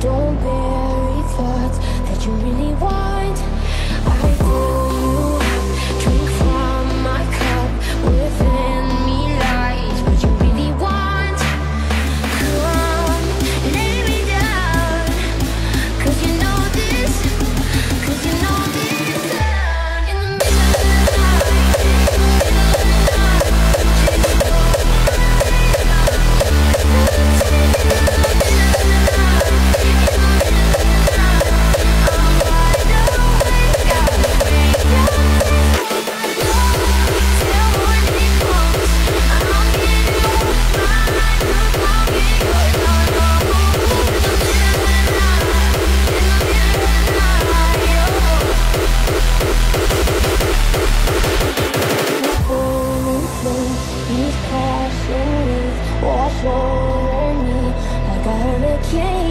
Don't bury thoughts that you really want. Yeah.